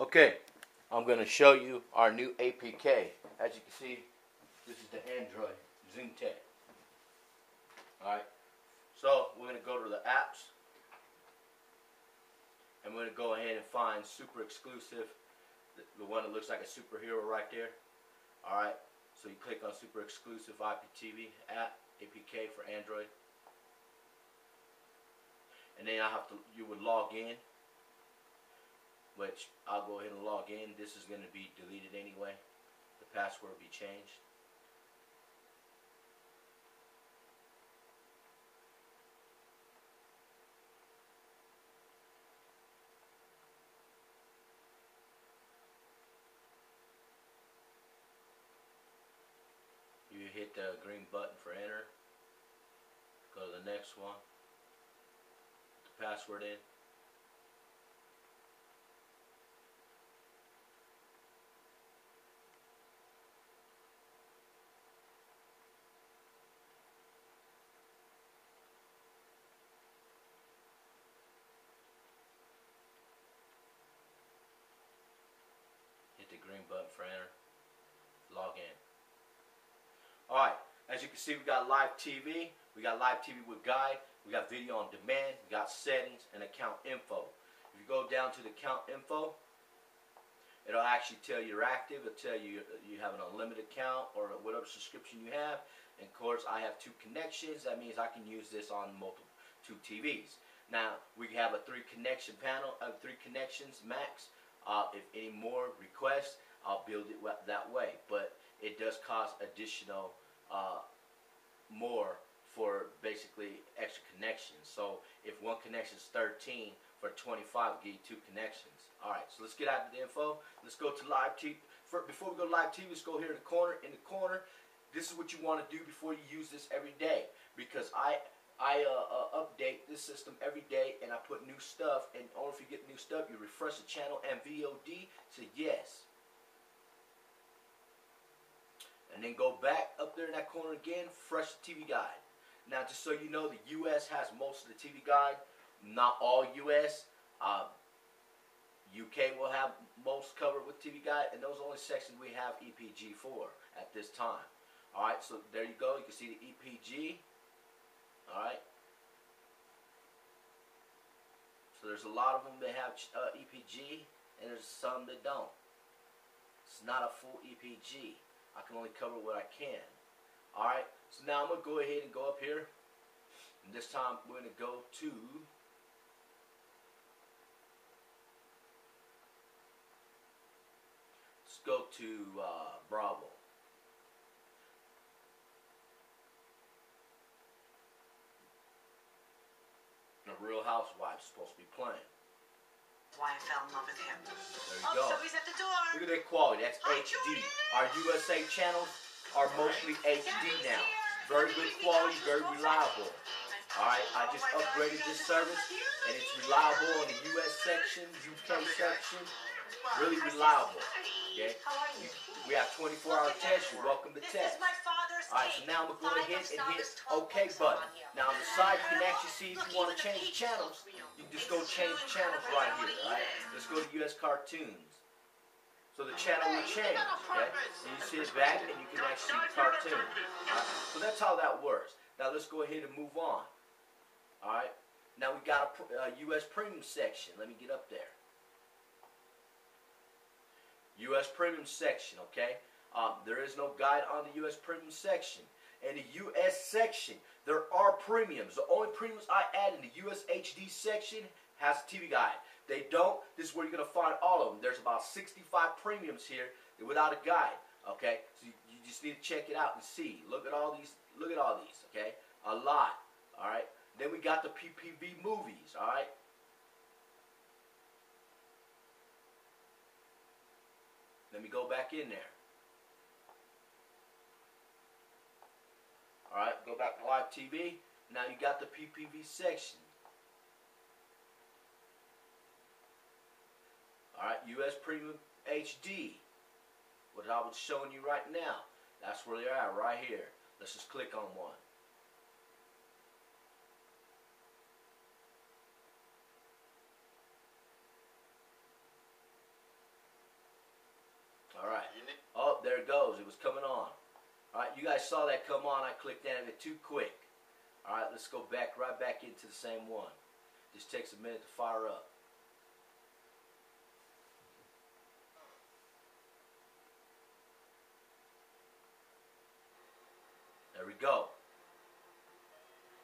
Okay, I'm going to show you our new APK. As you can see, this is the Android ZoomTech. Alright, so we're going to go to the apps. And we're going to go ahead and find super exclusive, the, the one that looks like a superhero right there. Alright, so you click on super exclusive IPTV app, APK for Android. And then I have to, you would log in which I'll go ahead and log in. This is going to be deleted anyway. The password will be changed. You hit the green button for enter. Go to the next one. Put the password in. the green button for enter. Log in. Alright, as you can see we got live TV, we got live TV with guide, we got video on demand, we got settings and account info. If you go down to the account info, it'll actually tell you you're active, it'll tell you uh, you have an unlimited account or whatever subscription you have. And of course I have two connections, that means I can use this on multiple two TVs. Now we have a three connection panel, of three connections max. Uh, if any more requests, I'll build it that way. But it does cost additional uh, more for basically extra connections. So if one connection is 13 for 25, I'll give you two connections. All right, so let's get out of the info. Let's go to live TV. For, before we go to live TV, let's go here in the corner. In the corner, this is what you want to do before you use this every day. Because I I uh, uh, update this system every day and I put new stuff and only if you get new stuff you refresh the channel and VOD to yes. And then go back up there in that corner again fresh TV guide. Now just so you know the US has most of the TV guide not all US uh, UK will have most covered with TV guide and those only sections we have EPG for at this time. Alright so there you go. You can see the EPG Alright? So there's a lot of them that have uh, EPG, and there's some that don't. It's not a full EPG. I can only cover what I can. Alright? So now I'm going to go ahead and go up here. And this time we're going to go to... Let's go to uh, Bravo. Real Housewives supposed to be playing. Why I fell in love with him. There you oh, go. So he's at the door. Look at that quality. That's Hi, HD. Judy. Our USA channels are mostly HD now. Very good quality, very reliable. Alright, I just upgraded this service and it's reliable on the US section, UK section. Really reliable. Okay? We have 24 hour tests. You're welcome to test. Alright, so now I'm going to go ahead and hit OK button. Now on the side, you can actually see if you want to change channels. You can just go change channels right here, alright? Let's go to US Cartoons. So the channel will change, okay? And you see it back and you can actually see cartoons. Alright? So that's how that works. Now let's go ahead and move on. Alright? Now we got a, a US uh, Premium section. Let me get up there. US Premium section, okay? Um, there is no guide on the U.S. premium section. In the U.S. section, there are premiums. The only premiums I add in the U.S. HD section has a TV guide. They don't. This is where you're going to find all of them. There's about 65 premiums here without a guide. Okay, so you, you just need to check it out and see. Look at all these. Look at all these. Okay, a lot. All right. Then we got the PPV movies. All right. Let me go back in there. Alright, go back to live TV. Now you got the PPV section. Alright, US Premium HD. What I was showing you right now. That's where they are, right here. Let's just click on one. Alright. Oh, there it goes. It was coming on. Alright, you guys saw that come on. I clicked on it too quick. Alright, let's go back right back into the same one. Just takes a minute to fire up. There we go.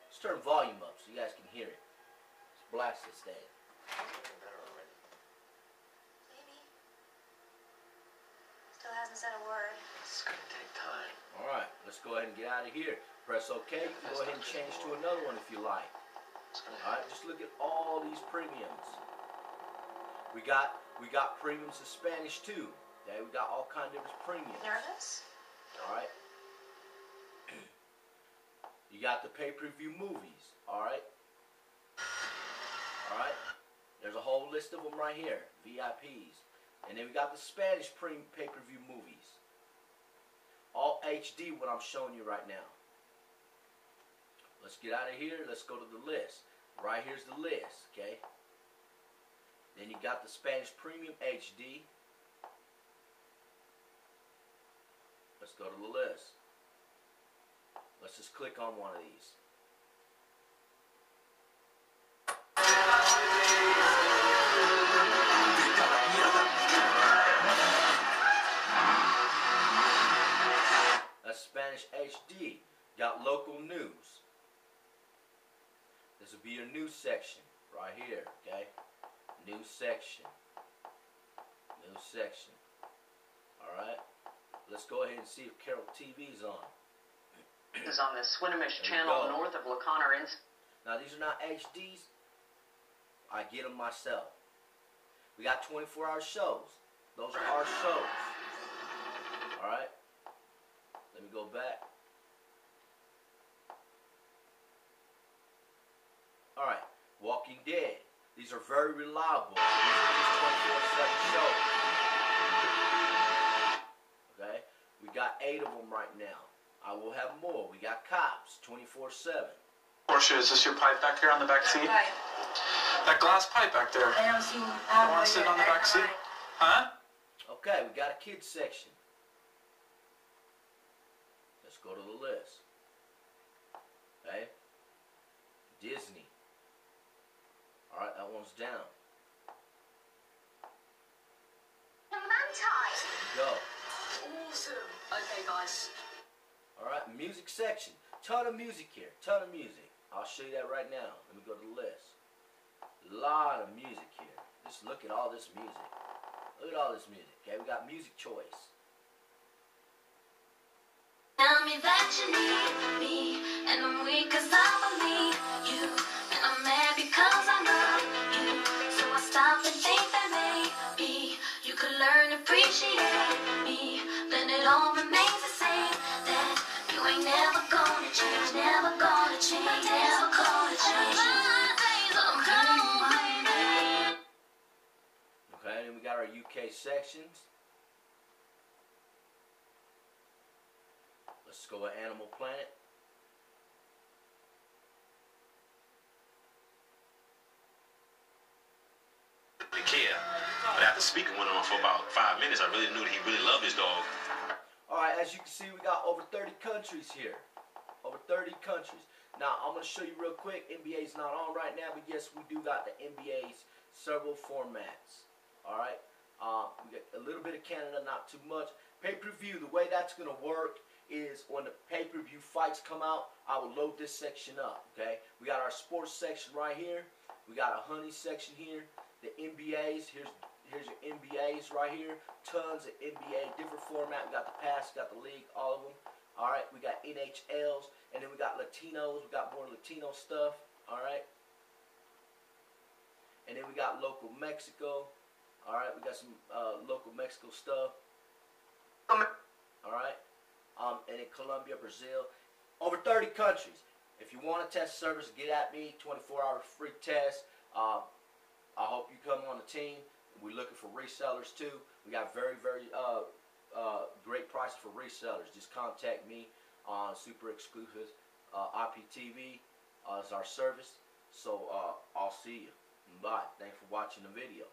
Let's turn volume up so you guys can hear it. Let's blast this thing. Maybe. Still hasn't said a word. It's gonna take time. Alright, let's go ahead and get out of here. Press OK. Go ahead and change to another one if you like. Alright, just look at all these premiums. We got we got premiums in Spanish too. Okay, we got all kind of different premiums. Nervous? Alright. You got the pay-per-view movies, alright? Alright? There's a whole list of them right here, VIPs. And then we got the Spanish pre pay-per-view movies. All HD what I'm showing you right now. Let's get out of here. Let's go to the list. Right here's the list, okay? Then you got the Spanish Premium HD. Let's go to the list. Let's just click on one of these. Spanish HD. Got local news. This will be your news section right here, okay? News section. News section. Alright? Let's go ahead and see if Carol TV's on. is on the Swinomish Channel north of La Conner. In- Now these are not HDs. I get them myself. We got 24 hour shows. Those are our shows. Alright? Let me go back. Alright. Walking Dead. These are very reliable. These are just 24 7 shows. Okay? We got eight of them right now. I will have more. We got cops 24 7. Portia, is this your pipe back here on the back seat? Right. That glass pipe back there. I don't see. I want to sit on the back seat. Huh? Okay, we got a kids section. Let's go to the list. Okay. Disney. Alright, that one's down. Go. awesome. Okay, guys. Alright, music section. Ton of music here. Ton of music. I'll show you that right now. Let me go to the list. Lot of music here. Just look at all this music. Look at all this music. Okay, we got music choice. Tell me that you need me, and I'm weak 'cause I believe you, and I'm mad because I love you. So I stop and think that maybe you could learn to appreciate me. Then it all remains the same. That you ain't never gonna change, never gonna change, never gonna change. So I'm home, baby. Okay, and we got our UK sections. Let's go with Animal Planet. care. But after speaking with him for about five minutes, I really knew that he really loved his dog. Alright, as you can see, we got over 30 countries here. Over 30 countries. Now, I'm going to show you real quick. NBA's not on right now, but yes, we do got the NBA's several formats. Alright? Um, we got a little bit of Canada, not too much. Pay-per-view, the way that's going to work is when the pay-per-view fights come out, I will load this section up, okay? We got our sports section right here. We got a honey section here. The NBAs, here's here's your NBAs right here. Tons of NBA, different format. We got the pass, got the league, all of them. All right, we got NHLs, and then we got Latinos. We got more Latino stuff. All right, and then we got local Mexico. All right, we got some uh, local Mexico stuff. All right, um, and in Colombia, Brazil, over 30 countries. If you want a test service, get at me. 24 hour free test. Uh, I hope you come on the team. We're looking for resellers too. We got very, very uh, uh, great prices for resellers. Just contact me on Super Exclusive uh, IPTV uh, is our service. So uh, I'll see you. Bye. Thanks for watching the video.